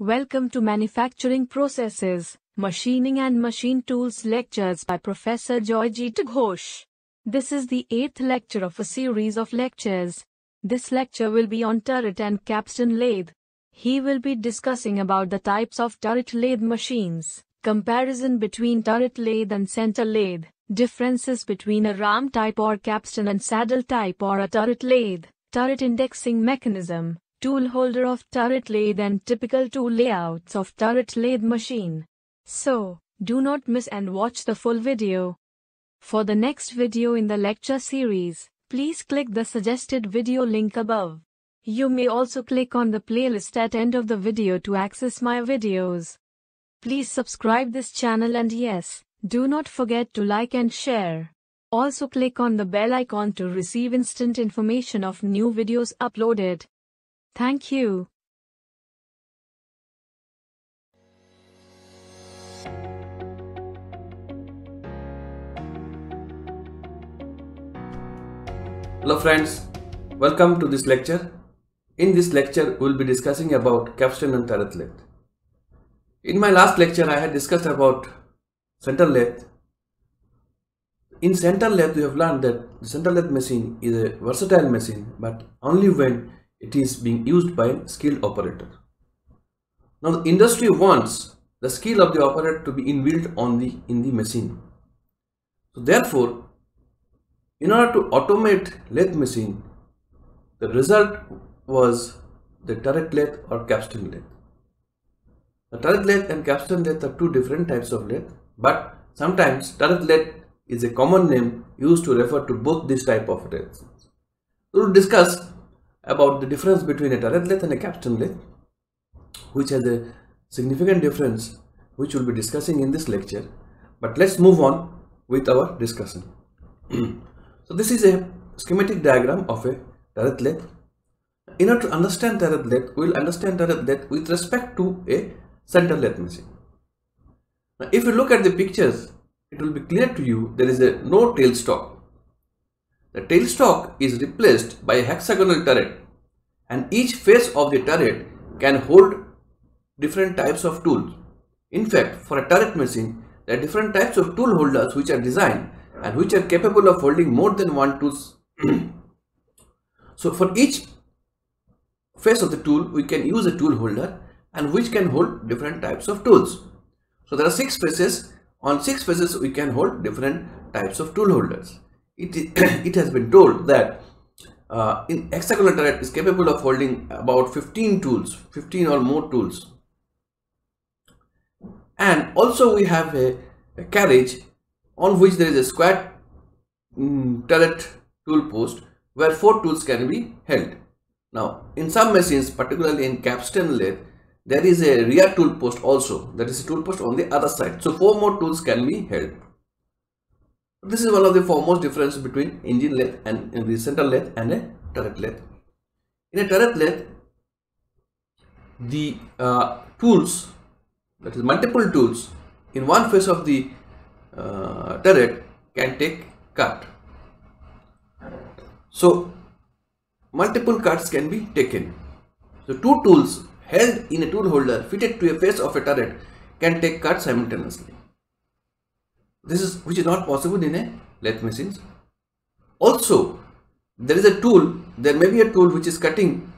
Welcome to Manufacturing Processes, Machining and Machine Tools lectures by Professor Joyjeet Ghose. This is the eighth lecture of a series of lectures. This lecture will be on turret and capstan lathe. He will be discussing about the types of turret lathe machines, comparison between turret lathe and center lathe, differences between a ram type or capstan and saddle type or a turret lathe, turret indexing mechanism, tool holder of turret lathe and typical tool layouts of turret lathe machine. So, do not miss and watch the full video. For the next video in the lecture series, please click the suggested video link above. You may also click on the playlist at end of the video to access my videos. Please subscribe this channel and yes, do not forget to like and share. Also click on the bell icon to receive instant information of new videos uploaded. Thank you. Hello friends, welcome to this lecture. In this lecture, we will be discussing about capstan and turret lathe. In my last lecture, I had discussed about center lathe. In center lathe, we have learned that the center lathe machine is a versatile machine, but only when it is being used by a skilled operator. Now, the industry wants the skill of the operator to be inbuilt on the in the machine. So, therefore, in order to automate lathe machine, the result was the turret lathe or capstan lathe. The turret lathe and capstan lathe are two different types of lathe, but sometimes turret lathe is a common name used to refer to both these type of lathes. We will discuss about the difference between a turret lathe and a capstan lathe, which has a significant difference which we'll be discussing in this lecture. But let's move on with our discussion. So this is a schematic diagram of a turret lathe. In order to understand turret lathe, we will understand turret lathe with respect to a center lathe machine. Now, if you look at the pictures, it will be clear to you there is a no tailstock. The tailstock is replaced by a hexagonal turret and each face of the turret can hold different types of tools. In fact, for a turret machine, there are different types of tool holders which are designed and which are capable of holding more than one tools. so for each face of the tool, we can use a tool holder and which can hold different types of tools. So there are six faces. On six faces, we can hold different types of tool holders. It, it has been told that uh, in hexagonal turret is capable of holding about 15 tools, 15 or more tools. And also we have a, a carriage on which there is a square mm, turret tool post where four tools can be held. Now, in some machines, particularly in capstan lathe, there is a rear tool post also. That is a tool post on the other side. So, four more tools can be held. This is one of the foremost difference between engine lathe and the center lathe and a turret lathe. In a turret lathe, the uh, tools, that is multiple tools, in one face of the uh, turret can take cut. So multiple cuts can be taken. So two tools held in a tool holder fitted to a face of a turret can take cut simultaneously. This is which is not possible in a lathe machines. Also, there is a tool, there may be a tool which is cutting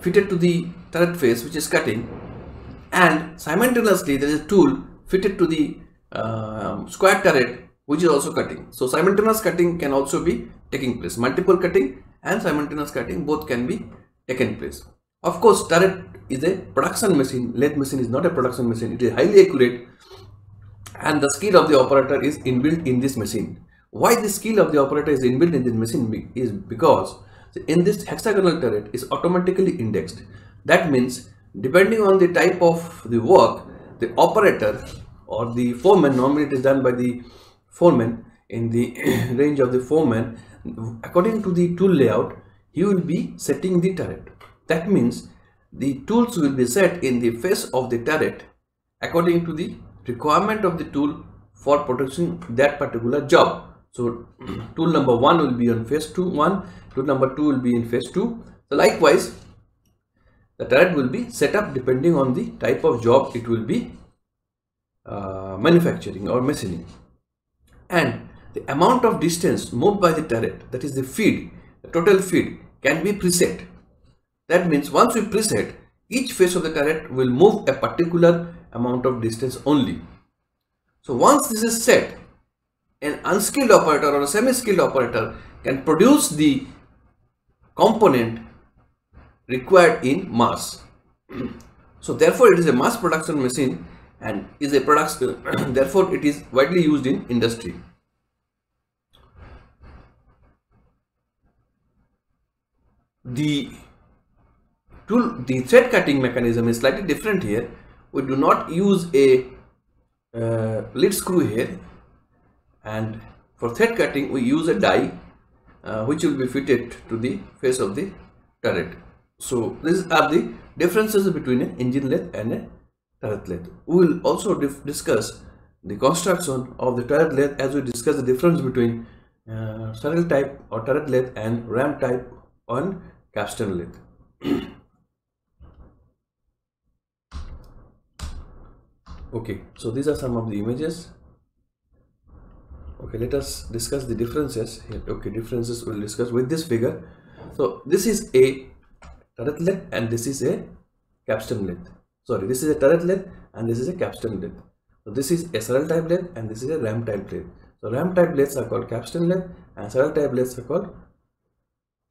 fitted to the turret face which is cutting and simultaneously there is a tool fitted to the uh, square turret which is also cutting. So simultaneous cutting can also be taking place. Multiple cutting and simultaneous cutting both can be taken place. Of course, turret is a production machine. Lathe machine is not a production machine. It is highly accurate and the skill of the operator is inbuilt in this machine. Why the skill of the operator is inbuilt in this machine is because in this hexagonal turret is automatically indexed. That means depending on the type of the work, the operator or the foreman normally it is done by the foreman in the range of the foreman according to the tool layout he will be setting the turret that means the tools will be set in the face of the turret according to the requirement of the tool for producing that particular job. So tool number one will be on phase two one. Tool number two will be in phase two. So likewise the turret will be set up depending on the type of job it will be uh, manufacturing or machining. And the amount of distance moved by the turret that is the feed the total feed can be preset. That means once we preset each face of the turret will move a particular amount of distance only so once this is set an unskilled operator or a semi-skilled operator can produce the component required in mass. so therefore it is a mass production machine and is a product therefore it is widely used in industry. The tool the thread cutting mechanism is slightly different here. We do not use a uh, lead screw here and for thread cutting we use a die uh, which will be fitted to the face of the turret. So these are the differences between an engine lathe and a turret lathe. We will also discuss the construction of the turret lathe as we discuss the difference between uh, saddle type or turret lathe and ram type on capstan lathe. okay, so these are some of the images. Okay let us discuss the differences here. Okay differences we'll discuss with this figure. So this is a turret lathe and this is a capstan lathe sorry this is a turret lathe and this is a capstan lathe so this is a type lathe and this is a ram type lathe so ram type lathes are called capstan lathe and saddle type lathes are called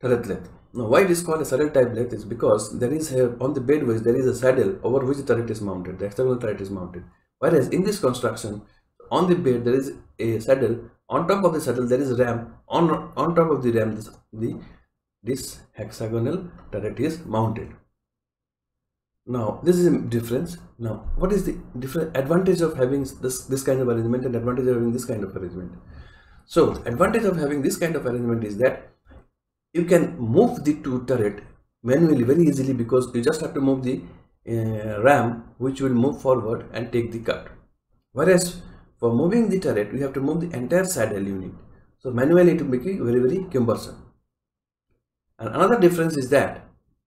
turret lathe now why it is called a saddle type lathe is because there is here on the bed which there is a saddle over which the turret is mounted the external turret is mounted. Whereas in this construction on the bed there is a saddle on top of the saddle there is ram on on top of the ram this, the this hexagonal turret is mounted. Now this is a difference. Now what is the different advantage of having this this kind of arrangement and advantage of having this kind of arrangement? So advantage of having this kind of arrangement is that you can move the two turret manually very easily because you just have to move the uh, ram which will move forward and take the cut whereas for moving the turret, we have to move the entire saddle unit. So manually it will become very, very cumbersome. And another difference is that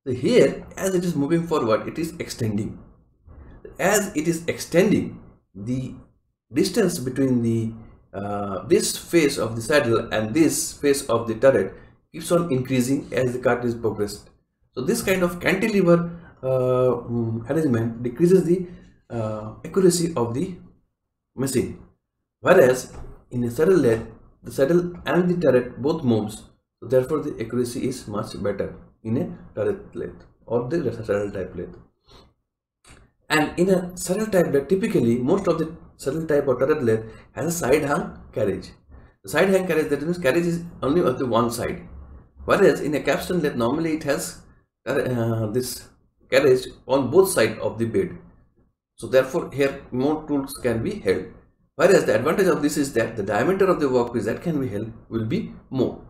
so here, as it is moving forward, it is extending. As it is extending, the distance between the uh, this face of the saddle and this face of the turret keeps on increasing as the cart is progressed. So this kind of cantilever uh, mm, arrangement decreases the uh, accuracy of the machine. Whereas in a saddle lathe, the saddle and the turret both moves. So therefore the accuracy is much better in a turret lathe or the saddle type lathe. And in a saddle type lathe, typically most of the saddle type or turret lathe has a side hang carriage. The side hang carriage that means carriage is only on the one side. Whereas in a capstan lathe normally it has uh, this carriage on both sides of the bed. So therefore here more tools can be held. Whereas the advantage of this is that the diameter of the workpiece that can be held will be more.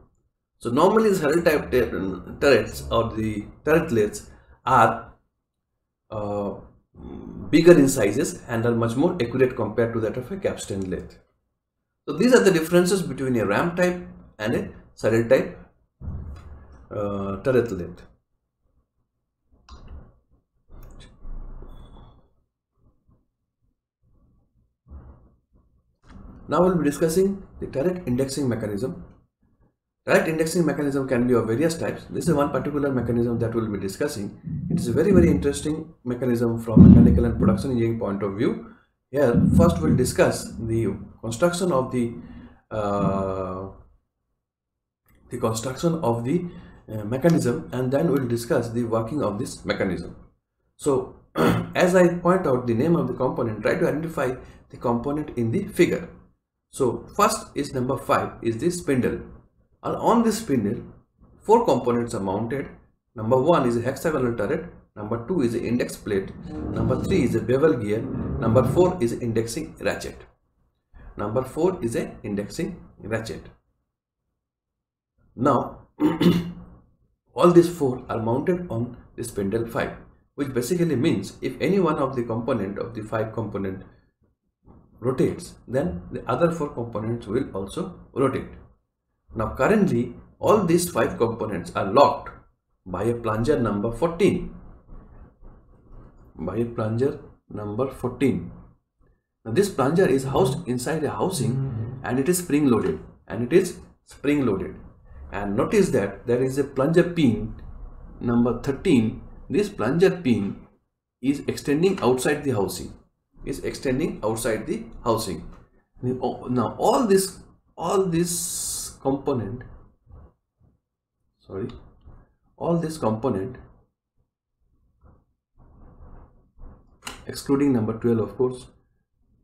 So normally the saddle type turrets or the turret lathes are uh, bigger in sizes and are much more accurate compared to that of a capstan lathe. So these are the differences between a ram type and a saddle type uh, turret lathe. Now we'll be discussing the turret indexing mechanism. Turret indexing mechanism can be of various types. This is one particular mechanism that we'll be discussing. It is a very very interesting mechanism from mechanical and production engineering point of view. Here first we'll discuss the construction of the uh, the construction of the uh, Uh, mechanism and then we'll discuss the working of this mechanism. So as I point out the name of the component, try to identify the component in the figure. So first is number 5 is the spindle and on this spindle four components are mounted. Number 1 is a hexagonal turret, number 2 is the index plate, number 3 is a bevel gear, number 4 is indexing ratchet. Number 4 is a indexing ratchet. Now all these four are mounted on the spindle 5 which basically means if any one of the component of the 5 component rotates then the other four components will also rotate. Now currently all these five components are locked by a plunger number 14 by a plunger number 14 now this plunger is housed inside a housing mm-hmm. and it is spring loaded and it is spring loaded and notice that there is a plunger pin number 13 this plunger pin is extending outside the housing. Is extending outside the housing. Now all this all this component sorry all this component excluding number 12 of course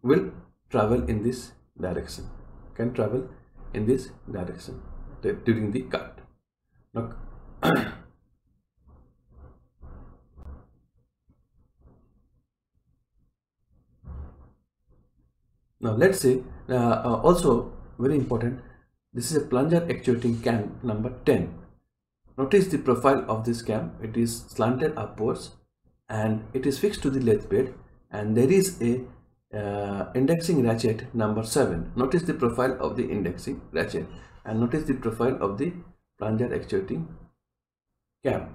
will travel in this direction. Can travel in this direction during the cut. Now now let's say uh, uh, also very important this is a plunger actuating cam number 10 notice the profile of this cam. It is slanted upwards and it is fixed to the lathe bed and there is a uh, indexing ratchet number 7 notice the profile of the indexing ratchet and notice the profile of the plunger actuating cam.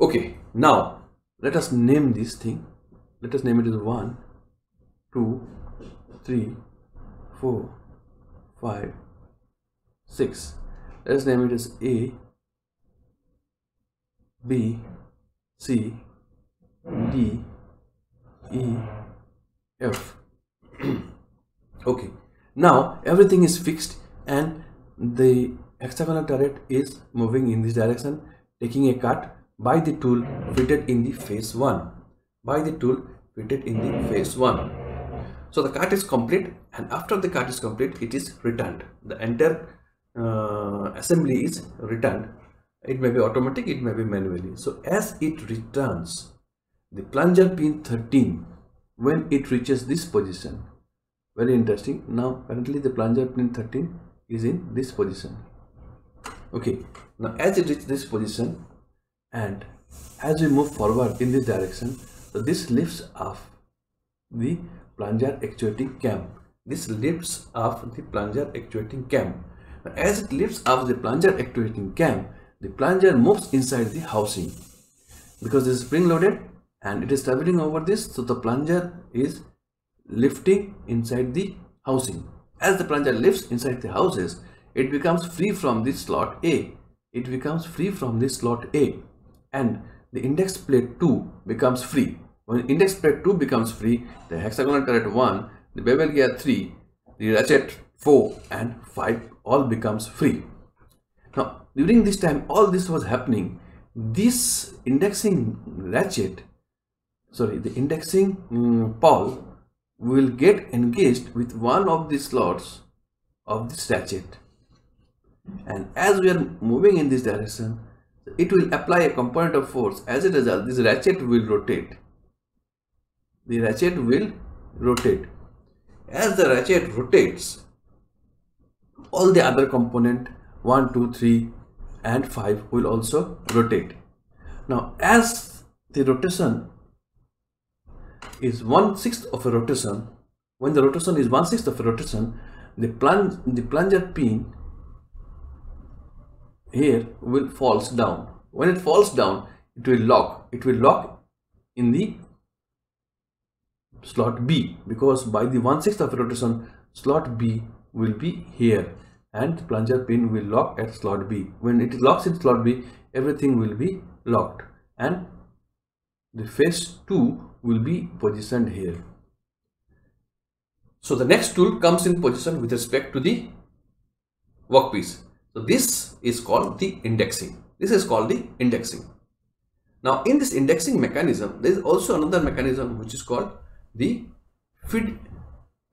Okay now let us name this thing. Let us name it as 1 2 3 4 5 6 let's name it as a b c d e f. Okay. Now everything is fixed and the hexagonal turret is moving in this direction taking a cut by the tool fitted in the phase 1 by the tool fitted in the phase 1 so the cut is complete and after the cut is complete it is returned. The entire uh, assembly is returned. It may be automatic it may be manually. So as it returns the plunger pin 13 when it reaches this position very interesting. Now currently the plunger pin 13 is in this position. Okay now as it reaches this position and as we move forward in this direction so this lifts off the plunger actuating cam. This lifts off the plunger actuating cam. As it lifts off the plunger actuating cam the plunger moves inside the housing because it is spring loaded and it is traveling over this so the plunger is lifting inside the housing. As the plunger lifts inside the houses it becomes free from this slot a. It becomes free from this slot a. And the index plate 2 becomes free. When index plate 2 becomes free the hexagonal turret 1 the bevel gear 3 the ratchet 4 and 5 all becomes free. Now during this time all this was happening. This indexing ratchet sorry the indexing um, pawl will get engaged with one of the slots of the ratchet and as we are moving in this direction it will apply a component of force. As a result this ratchet will rotate. The ratchet will rotate. As the ratchet rotates all the other component 1 2 3 and 5 will also rotate. Now as the rotation is one sixth of a rotation, when the rotation is one sixth of a rotation, the plunge the plunger pin here will falls down. When it falls down, it will lock. It will lock in the slot B because by the one sixth of a rotation, slot B will be here and plunger pin will lock at slot B. When it locks in slot B, everything will be locked and the phase 2 will be positioned here. So the next tool comes in position with respect to the workpiece. So this is called the indexing. This is called the indexing. Now in this indexing mechanism, there is also another mechanism which is called the feed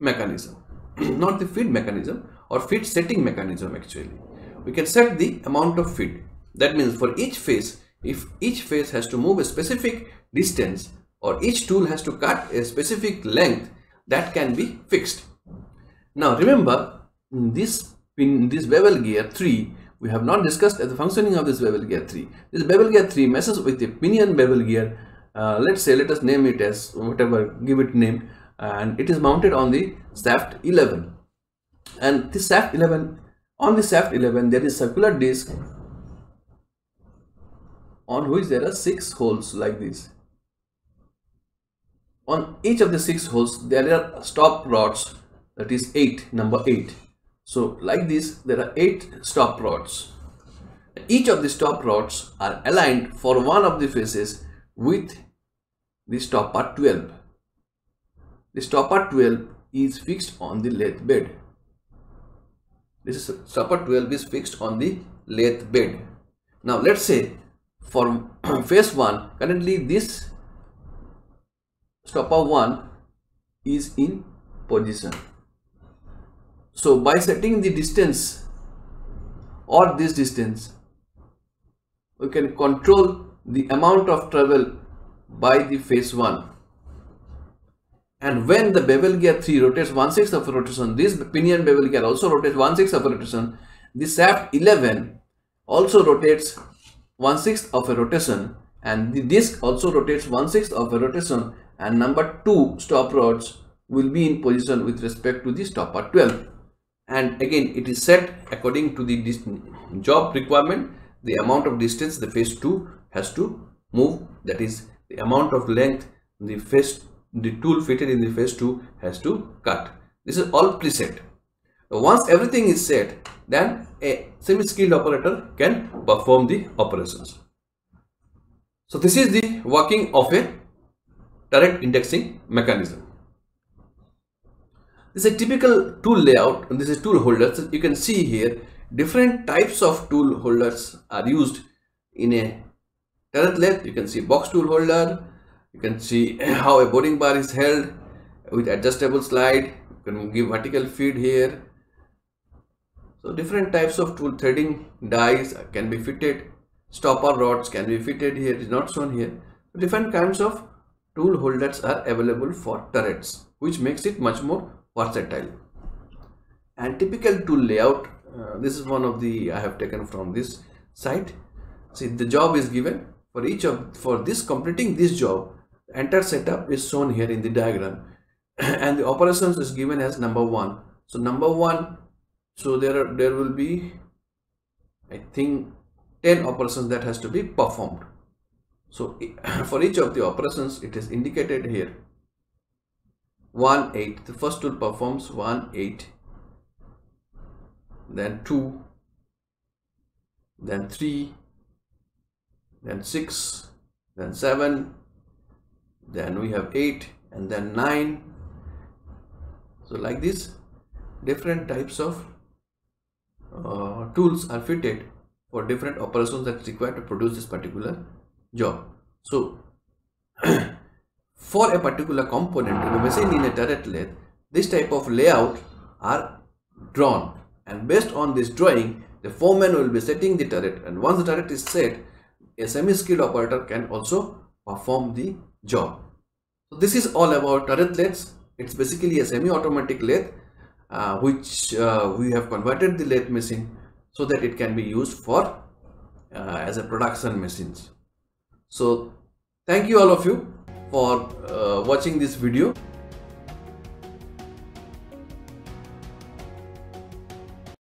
mechanism. Not the feed mechanism or feed setting mechanism actually. We can set the amount of feed. That means for each phase, if each phase has to move a specific distance or each tool has to cut a specific length that can be fixed. Now remember this in this bevel gear 3 we have not discussed the functioning of this bevel gear 3. This bevel gear 3 messes with the pinion bevel gear uh, let's say let us name it as whatever give it name and it is mounted on the shaft 11 and this shaft 11 on the shaft 11 there is circular disc on which there are six holes like this on each of the six holes there are stop rods that is 8 number 8 so like this there are 8 stop rods. Each of the stop rods are aligned for one of the faces with the stopper 12 the stopper 12 is fixed on the lathe bed. This is stopper 12 is fixed on the lathe bed. Now let's say for phase 1 currently this stopper 1 is in position. So by setting the distance or this distance we can control the amount of travel by the phase 1 and when the bevel gear 3 rotates 1 6th of rotation this pinion bevel gear also rotates 1 6th of a rotation. The shaft 11 also rotates 1 6th of a rotation and the disc also rotates 1 6th of a rotation and number 2 stop rods will be in position with respect to the stopper 12 and again it is set according to the job requirement. The amount of distance the phase 2 has to move that is the amount of length the phase the tool fitted in the phase 2 has to cut. This is all preset. Once everything is set then a semi-skilled operator can perform the operations. So this is the working of a turret indexing mechanism. This is a typical tool layout and this is tool holders. You can see here different types of tool holders are used in a turret lathe you can see box tool holder. You can see how a boring bar is held with adjustable slide. You can give vertical feed here. So different types of tool threading dies can be fitted. Stopper rods can be fitted here. Is not shown here. Different kinds of tool holders are available for turrets which makes it much more versatile. And typical tool layout uh, this is one of the I have taken from this site. See the job is given for each of for this completing this job entire setup is shown here in the diagram. And the operations is given as number one. So number one so there are there will be I think 10 operations that has to be performed so for each of the operations it is indicated here. 1 8 the first tool performs 1 8 then 2 then 3 then 6 then 7 then we have 8 and then 9 so like this different types of uh, tools are fitted for different operations that's required to produce this particular job. So for a particular component in a machine in a turret lathe this type of layout are drawn. And based on this drawing the foreman will be setting the turret. And once the turret is set a semi-skilled operator can also perform the job. So this is all about turret lathes. It's basically a semi-automatic lathe uh, which uh, we have converted the lathe machine so that it can be used for uh, as a production machines so thank you all of you for uh, watching this video